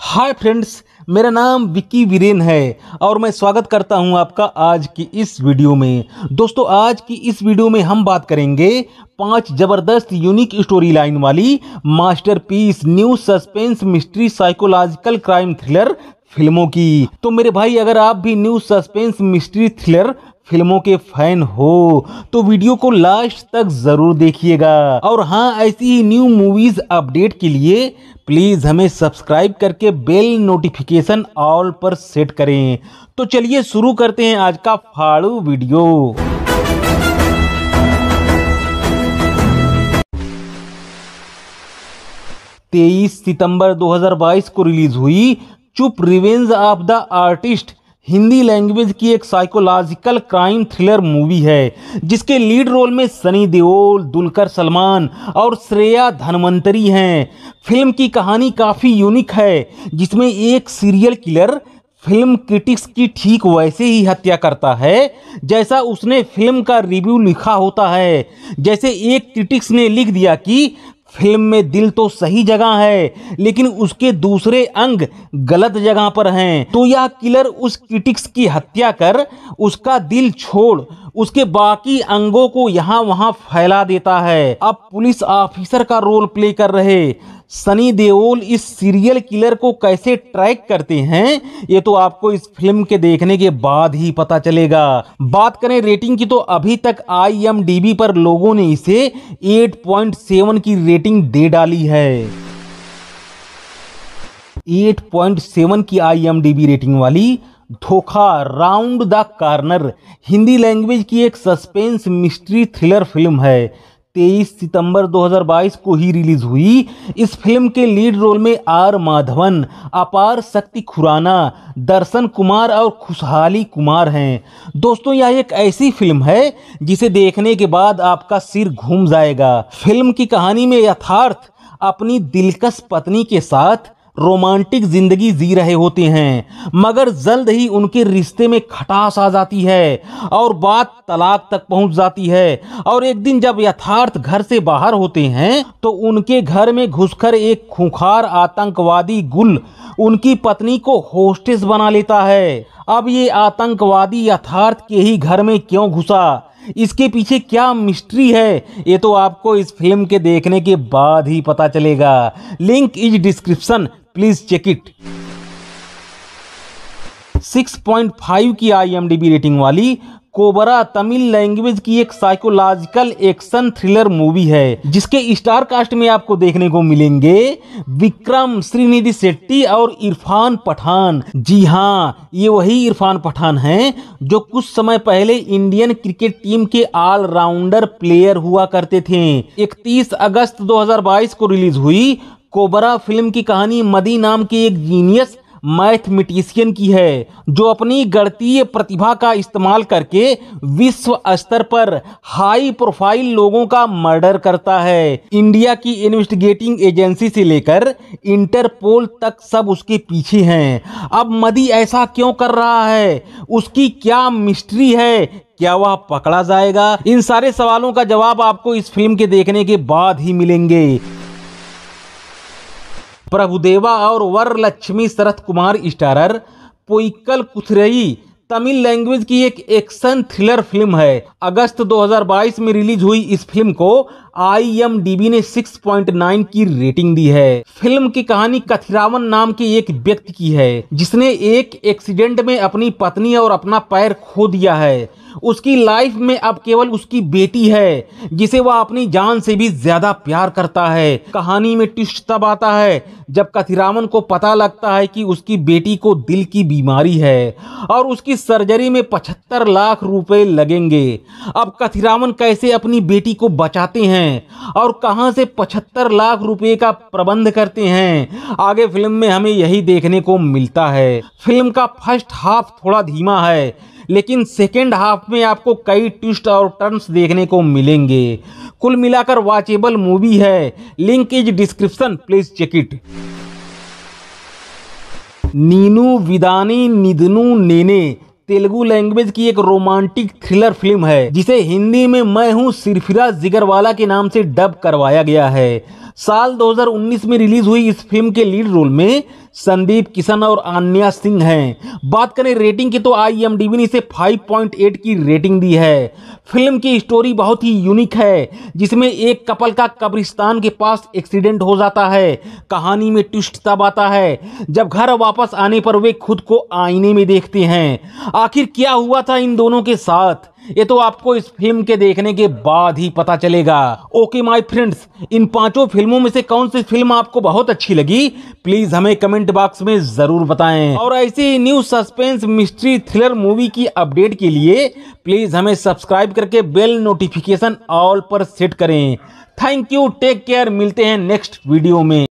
Hi friends मेरा नाम विक्की वीरेन है और मैं स्वागत करता हूँ आपका आज की इस वीडियो में। दोस्तों, आज की इस वीडियो में हम बात करेंगे पाँच ज़बरदस्त यूनिक स्टोरी लाइन वाली masterpiece new suspense mystery psychological crime thriller फ़िल्मों की। तो मेरे भाई, अगर आप भी न्यू सस्पेंस मिस्ट्री थ्रिलर फ़िल्मों के फ़ैन हो तो वीडियो को लास्ट तक ज़रूर देखिएगा। और हाँ ऐसी ही न्यू मूवीज़ अपडेट के लिए प्लीज़ हमें सब्सक्राइब करके बेल नोटिफिकेशन ऑल पर सेट करें। तो चलिए शुरू करते हैं आज का फाड़ू वीडियो। तेईस सितंबर 2022 को रिलीज़ हुई Chup revenge of the artist Hindi language की एक साइकोलॉजिकल क्राइम थ्रिलर मूवी है, जिसके लीड रोल में सनी देओल, दुलकर सलमान और श्रेया धनवंतरी हैं। फ़िल्म की कहानी काफ़ी यूनिक है, जिसमें एक सीरियल किलर फ़िल्म क्रिटिक्स की ठीक वैसे ही हत्या करता है, जैसा उसने फ़िल्म का रिव्यू लिखा होता है। जैसे एक क्रिटिक्स ने लिख दिया कि फ़िल्म में दिल तो सही जगह है, लेकिन उसके दूसरे अंग गलत जगह पर हैं। तो यह किलर उस क्रिटिक्स की हत्या कर उसका दिल छोड़ उसके बाकी अंगों को यहाँ वहाँ फैला देता है। अब पुलिस ऑफिसर का रोल प्ले कर रहे। सनी देओल इस सीरियल किलर को कैसे ट्रैक करते हैं, ये तो आपको इस फ़िल्म के देखने के बाद ही पता चलेगा। बात करें रेटिंग की तो अभी तक आईएमडीबी पर लोगों ने इसे 8.7 की रेटिंग दे डाली है। 8.7 की आईएमडीबी रेटिंग वाली Dhokha round the corner. Hindi language की एक सस्पेंस मिस्ट्री थ्रिलर फ़िल्म है। 23 सितंबर 2022 को ही रिलीज़ हुई। इस फ़िल्म के लीड रोल में आर माधवन, अपार शक्ति खुराना, दर्शन कुमार और खुशहाली कुमार हैं। दोस्तों, यह एक ऐसी फ़िल्म है जिसे देखने के बाद आपका सिर घूम जाएगा। फ़िल्म की कहानी में यथार्थ अपनी दिलकश पत्नी के साथ रोमांटिक ज़िंदगी जी रहे होते हैं, मगर जल्द ही उनके रिश्ते में खटास आ जाती है और बात तलाक तक पहुँच जाती है। और एक दिन जब यथार्थ घर से बाहर होते हैं तो उनके घर में घुसकर एक खूंखार आतंकवादी गुल उनकी पत्नी को होस्टेस बना लेता है। अब ये आतंकवादी यथार्थ के ही घर में क्यों घुसा? इसके पीछे क्या मिस्ट्री है? ये तो आपको इस फ़िल्म के देखने के बाद ही पता चलेगा। Link is description please check it 6.5 की आईएमडीबी रेटिंग वाली कोबरा तमिल लैंग्वेज की एक साइकोलॉजिकल एक्शन थ्रिलर मूवी है, जिसके स्टार कास्ट में आपको देखने को मिलेंगे विक्रम, श्रीनिधि शेट्टी और इरफान पठान। जी हाँ ये वही इरफान पठान हैं, जो कुछ समय पहले इंडियन क्रिकेट टीम के ऑलराउंडर प्लेयर हुआ करते थे। 31 अगस्त 2022 को रिलीज़ हुई कोबरा फ़िल्म की कहानी मदी नाम के एक जीनियस मैथमेटिशियन की है, जो अपनी गणतीय प्रतिभा का इस्तेमाल करके विश्व स्तर पर हाई प्रोफ़ाइल लोगों का मर्डर करता है। इंडिया की इन्वेस्टिगेटिंग एजेंसी से लेकर इंटरपोल तक सब उसके पीछे हैं। अब मदी ऐसा क्यों कर रहा है? उसकी क्या मिस्ट्री है? क्या वह पकड़ा जाएगा? इन सारे सवालों का जवाब आपको इस फ़िल्म के देखने के बाद ही मिलेंगे। प्रभुदेवा और वर लक्ष्मी शरत कुमार स्टारर, पोइकल कुथरई, तमिल लैंग्वेज की एक एक्शन थ्रिलर फ़िल्म है। अगस्त 2022 में रिलीज़ हुई इस फ़िल्म को। आई ने 6.9 की रेटिंग दी है। फ़िल्म की कहानी कथिरावन नाम के एक व्यक्ति की है, जिसने एक एक्सीडेंट में अपनी पत्नी और अपना पैर खो दिया है। उसकी लाइफ में अब केवल उसकी बेटी है, जिसे वह अपनी जान से भी ज़्यादा प्यार करता है। कहानी में ट्विस्ट तब आता है, जब कथिरामन को पता लगता है कि उसकी बेटी को दिल की बीमारी है और उसकी सर्जरी में पचहत्तर लाख रुपए लगेंगे। अब कथिरामन कैसे अपनी बेटी को बचाते हैं? और कहाँ से पचहत्तर लाख रुपए का प्रबंध करते हैं। आगे फ़िल्म में हमें यही देखने को मिलता है। फ़िल्म का फ़र्स्ट हाफ़ थोड़ा धीमा है, लेकिन सेकेंड हाफ़ में आपको कई ट्विस्ट और टर्न्स देखने को मिलेंगे। कुल मिलाकर वॉचेबल मूवी है। Link is description, please check it. Neenu Vidani Needanu Nene Telugu language की एक रोमांटिक थ्रिलर फ़िल्म है, जिसे हिंदी में मैं हूँ सिरफिरा जिगरवाला के नाम से डब करवाया गया है। साल 2019 में रिलीज़ हुई इस फ़िल्म के लीड रोल में संदीप किशन और आन्या सिंह हैं। बात करें रेटिंग की तो आई एम ने इसे 5.8 की रेटिंग दी है। फ़िल्म की स्टोरी बहुत ही यूनिक है, जिसमें एक कपल का कब्रिस्तान के पास एक्सीडेंट हो जाता है, कहानी में ट्विस्ट तब आता है, जब घर वापस आने पर वे खुद को आईने में देखते हैं। आखिर क्या हुआ था इन दोनों के साथ? ये तो आपको इस फ़िल्म के देखने के बाद ही पता चलेगा। ओके, माय फ्रेंड्स, इन पाँचों फ़िल्मों में से कौन सी फ़िल्म आपको बहुत अच्छी लगी? प्लीज़ हमें कमेंट बॉक्स में ज़रूर बताएँ। और ऐसे new suspense mystery thriller movie की अपडेट के लिए प्लीज़ हमें सब्सक्राइब करके बेल नोटिफिकेशन ऑल पर सेट करें। थैंक यू, टेक केयर, मिलते हैं नेक्स्ट वीडियो में।